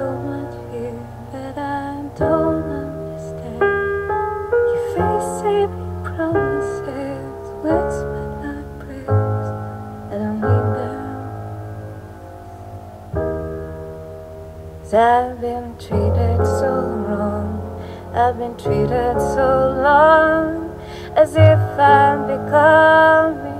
so much here that I don't understand. You face saving promises, words but not prayers. I need them. I've been treated so wrong. I've been treated so long as if I'm becoming.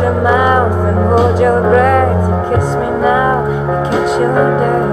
your mouth and hold your breath. You kiss me now, I catch your death.